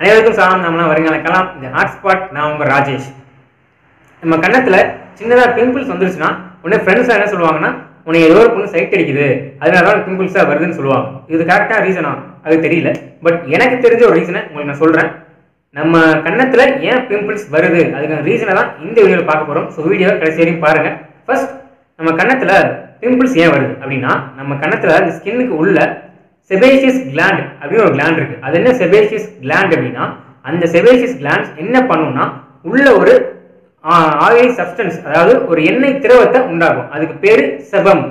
அனைவருக்கும் சாலம் நாமலாம் வருங்காலம் இந்த ஹாட்ஸ்பாட் நான் உங்கள் ராஜேஷ். நம்ம கண்ணத்தில் சின்னதாக பிம்பிள்ஸ் வந்துருச்சுன்னா உடனே ஃப்ரெண்ட்ஸ் என்ன சொல்லுவாங்கன்னா உனக்கு ஏதோ ஒரு பொண்ணு சைட் அடிக்குது. அதனால தான் பிம்பிள்ஸாக வருதுன்னு சொல்லுவாங்க. இது கரெக்டாக ரீசனா அது தெரியல. பட் எனக்கு தெரிஞ்ச ஒரு ரீசனை உங்களுக்கு நான் சொல்கிறேன் நம்ம கண்ணத்தில் ஏன் பிம்பிள்ஸ் வருது? அதுக்கான ரீசனை தான் இந்த வீடியோவில் பார்க்க போகிறோம் ஸோ வீடியோ கடைசி வரையும் பாருங்கள் ஃபர்ஸ்ட் நம்ம கண்ணத்தில் பிம்பிள்ஸ் ஏன் வருது? அப்படின்னா நம்ம கண்ணத்தில் அந்த ஸ்கின்னுக்கு உள்ள செபேசியஸ் கிளாண்ட் அப்படின்னு ஒரு கிளாண்ட் இருக்குது அது என்ன செபேசியஸ் கிளாண்ட் அப்படின்னா அந்த செபேசியஸ் கிளாண்ட்ஸ் என்ன பண்ணும்னா உள்ள ஒரு ஆயில் சப்ஸ்டன்ஸ் அதாவது ஒரு எண்ணெய் திரவத்தை உண்டாகும் அதுக்கு பேர் செபம்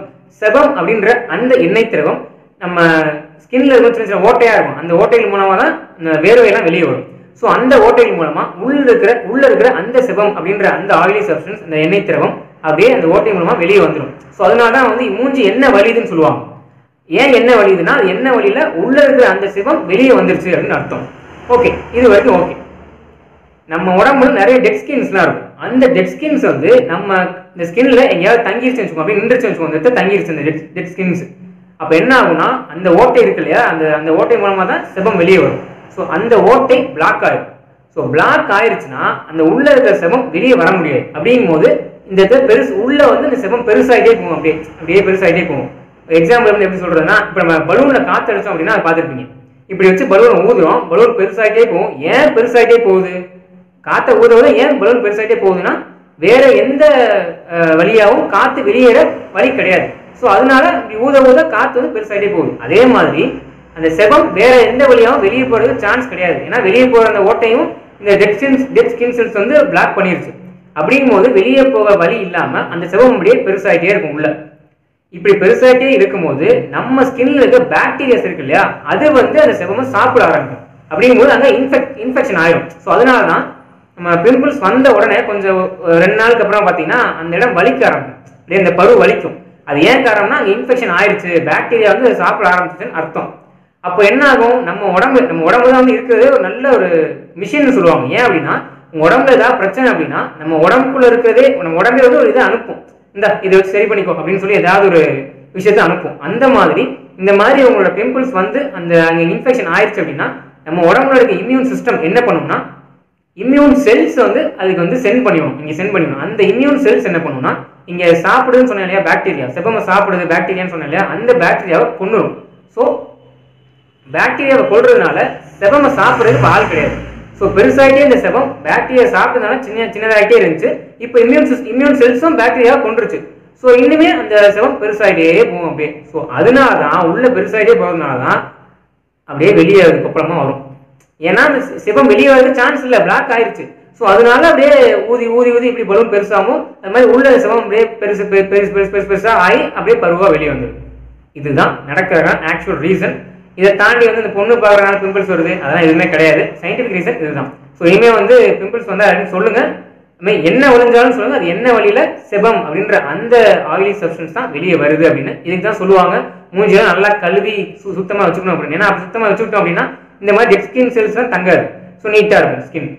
செபம் அப்படின்ற அந்த எண்ணெய் திரவம் நம்ம ஸ்கின்ல இருக்கும் சின்ன சின்ன ஓட்டையாக இருக்கும். அந்த ஓட்டைகள் மூலமாக தான் இந்த வேர்வையெல்லாம் வெளியே வரும். ஸோ அந்த ஓட்டைகள் மூலமாக உள்ள இருக்கிற உள்ள இருக்கிற அந்த செபம் அப்படின்ற அந்த ஆயிலி சப்ஸ்டன்ஸ் அந்த எண்ணெய் திரவம் அப்படியே அந்த ஓட்டை மூலமாக வெளியே வந்துடும் ஸோ அதனால தான் வந்து மூஞ்சி என்ன வலிதுன்னு சொல்லுவாங்க. ஏன் என்ன வலியுதுன்னா என்ன வழியில உள்ளே இருக்கிற அந்த சிவம் வெளியே வந்துருச்சு அப்படின்னு அர்த்தம். ஓகே இது வரைக்கும் ஓகே நம்ம உடம்புல நிறைய டெட் ஸ்கின்ஸ்லாம் இருக்கும். அந்த டெட் ஸ்கின்ஸ் வந்து நம்ம இந்த ஸ்கின்ல எங்கேயாவது தங்கிருச்சு வச்சுக்கோங்க அப்படி நின்றுச்சு வச்சுக்கோங்க இந்த தங்கிருச்சு அந்த டெட் டெட் ஸ்கின்ஸ் அப்போ என்ன ஆகும்னா அந்த ஓட்டை இருக்கு இல்லையா அந்த அந்த ஓட்டை மூலமாக தான் செபம் வெளியே வரும். ஸோ அந்த ஓட்டை பிளாக் ஆயிடும் ஸோ பிளாக் ஆயிடுச்சுன்னா அந்த உள்ள இருக்கிற செபம் வெளியே வர முடியாது. அப்படிங்கும் போது இந்த பெருசு உள்ள வந்து இந்த செபம் பெருசாகிட்டே போகும் அப்படியே அப்படியே பெருசாகிட்டே போகும். எக்ஸாம்பிள் வந்து எப்படி சொல்றதுன்னா இப்போ நம்ம பலூனில் காற்று அடிச்சோம் அப்படின்னா அதை பார்த்துருப்பீங்க. இப்படி வச்சு பலூன் ஊதுறோம் பலூன் பெருசாகிட்டே போகும் ஏன் பெருசாகிட்டே போகுது? காற்றை ஊதுறத ஏன் பலூன் பெருசாகிட்டே போகுதுன்னா வேற எந்த வழியாகவும் காற்று வெளியேற வழி கிடையாது. ஸோ அதனால இப்படி ஊத ஊத காற்று வந்து பெருசாகிட்டே போகுது. அதே மாதிரி அந்த செபம் வேற எந்த வழியாகவும் வெளியே போகிறது சான்ஸ் கிடையாது. ஏன்னா வெளியே போகிற அந்த ஓட்டையும் இந்த dead skins dead skin cells வந்து பிளாக் பண்ணிருச்சு. அப்படிங்கும்போது வெளியே போக வழி இல்லாமல் அந்த செவம் அப்படியே பெருசாகிட்டே இருக்கும் உள்ள. இப்படி பெருசாகிட்டே இருக்கும்போது நம்ம ஸ்கின்ல இருக்க பாக்டீரியாஸ் இருக்கு இல்லையா அது வந்து அந்த செவமை சாப்பிட ஆரம்பிக்கும். அப்படிங்கும்போது அங்கே இன்ஃபெக்ட் இன்ஃபெக்ஷன் ஆயிடும் ஸோ அதனால தான் நம்ம பிம்பிள்ஸ் வந்த உடனே கொஞ்சம் ரெண்டு நாளுக்கு அப்புறம் பார்த்தீங்கன்னா அந்த இடம் வலிக்க ஆரம்பிக்கும். இல்லை இந்த பரு வலிக்கும். அது ஏன் காரணம்னா அங்கே இன்ஃபெக்ஷன் ஆயிடுச்சு பாக்டீரியா வந்து அதை சாப்பிட ஆரம்பிச்சதுன்னு அர்த்தம். அப்போ என்ன ஆகும்? நம்ம உடம்பு நம்ம உடம்பு தான் வந்து இருக்கிறது ஒரு நல்ல ஒரு மிஷின்னு சொல்லுவாங்க. ஏன் அப்படின்னா உங்கள் உடம்புல ஏதாவது பிரச்சனை அப்படின்னா நம்ம உடம்புக்குள்ளே இருக்கிறதே நம்ம உடம்பே வந்து ஒரு இதை அனுப்பும். இந்த இதை வச்சு சரி பண்ணிக்கோ அப்படின்னு சொல்லி ஏதாவது ஒரு விஷயத்தை அனுப்பும். அந்த மாதிரி இந்த மாதிரி உங்களோட பிம்பிள்ஸ் வந்து அந்த அங்கே இன்ஃபெக்ஷன் ஆயிடுச்சு அப்படின்னா நம்ம உடம்புல இருக்க இம்யூன் சிஸ்டம் என்ன பண்ணும்னா இம்யூன் செல்ஸ் வந்து அதுக்கு வந்து சென்ட் பண்ணிடும் இங்கே சென்ட் பண்ணிடும் அந்த இம்யூன் செல்ஸ் என்ன பண்ணும்னா இங்கே சாப்பிடுதுன்னு சொன்ன இல்லையா பாக்டீரியா செப்பம சாப்பிடுது பாக்டீரியான்னு சொன்ன இல்லையா அந்த பாக்டீரியாவை கொண்டுடும் ஸோ பாக்டீரியாவை கொள்றதுனால செபம சாப்பிட்றதுக்கு ஆள் கிடையாது. ஸோ பெருசாகிட்டே இந்த செவம் பேக்டீரியா சாப்பிட்டதுனால சின்ன சின்னதாயிட்டே இருந்துச்சு. இப்போ இம்யூன் சிஸ்டம் இம்யூன் செல்ஸும் பாக்டீரியாவை கொண்டுருச்சு ஸோ இன்னுமே அந்த செவம் பெருசாகிட்டே போகும் அப்படியே. ஸோ அதனால தான் உள்ள பெருசாகிட்டே போகிறதுனால தான் அப்படியே வெளியே அதுக்கப்புறமா வரும். ஏன்னா அந்த செவம் சிவம் வெளியே வரது சான்ஸ் இல்லை பிளாக் ஆயிருச்சு. ஸோ அதனால அப்படியே ஊதி ஊதி ஊதி இப்படி பலூன் பெருசாகும். அது மாதிரி உள்ள சிவம் அப்படியே பெருசு பெருசு பெருசு பெருசு பெருசாக ஆகி அப்படியே பருவா வெளியே வந்துடும். இதுதான் நடக்கிற ஆக்சுவல் ரீசன் இதை தாண்டி வந்து இந்த பொண்ணு பார்க்குறனால பிம்பிள்ஸ் வருது. அதெல்லாம் எதுவுமே கிடையாது. சயின்டிஃபிக் ரீசன் இதுதான். ஸோ இனிமேல் வந்து பிம்பிள்ஸ் வந்தால் அப்படின்னு சொல்லுங்கள் இனிமே என்ன ஒழிஞ்சாலும் சொல்லுங்க. அது என்ன வழியில் செபம் அப்படின்ற அந்த ஆயிலி சப்ஸ்டன்ஸ் தான் வெளியே வருது அப்படின்னு இதுக்கு தான் சொல்லுவாங்க. மூஞ்சியெல்லாம் நல்லா கழுவி சு சுத்தமாக வச்சுக்கணும் அப்படின்னு. ஏன்னா சுத்தமாக வச்சுக்கிட்டோம் அப்படின்னா இந்த மாதிரி டெட் ஸ்கின் செல்ஸ் தான் தங்காது. ஸோ நீட்டாக இருக்கும் ஸ்கின்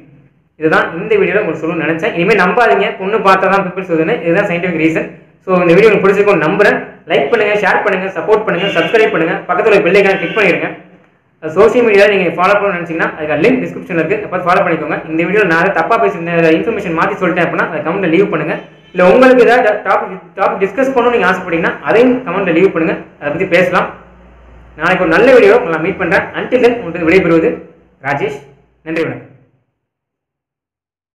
இதுதான் இந்த வீடியோவில் உங்களுக்கு சொல்லணும்னு நினச்சேன். இனிமேல் நம்பாதீங்க. பொண்ணு பார்த்தா தான் பிம்பிள்ஸ் வருதுன்னு. இதுதான் சயின்டிஃபிக் ரீசன் ஸோ இந்த வீடியோ உங்களுக்கு பிடிச்சிருக்கும் நம்புறேன். லைக் பண்ணுங்கள் ஷேர் பண்ணுங்கள் சப்போர்ட் பண்ணுங்கள் சப்ஸ்கிரைப் பண்ணுங்கள் பக்கத்தில் பெல் ஐக்கான கிளிக் பண்ணிடுங்க. சோஷியல் மீடியாவில் நீங்கள் ஃபாலோ பண்ணணும்னு நினச்சிங்கன்னா அதுக்கு லிங்க் டிஸ்கிரிப்ஷனில் இருக்குது அப்போ ஃபாலோ பண்ணிக்கோங்க. இந்த வீடியோ நான் தப்பாக பேசி இன்ஃபர்மேஷன் மாற்றி சொல்லிட்டேன் அப்படின்னா அதை கமெண்ட்டில் லீவ் பண்ணுங்கள் இல்லை உங்களுக்கு ஏதாவது டாபிக் டாபிக் டிஸ்கஸ் பண்ணணும்னு நீங்கள் ஆசைப்பட்டீங்கன்னா அதையும் கமெண்ட்டில் லீவ் பண்ணுங்கள் அதை பற்றி பேசலாம். நாளைக்கு ஒரு நல்ல வீடியோ உங்களை மீட் பண்ணுறேன் அன்டில் தென் உங்களுக்கு விடைபெறுவது ராஜேஷ். நன்றி வணக்கம்.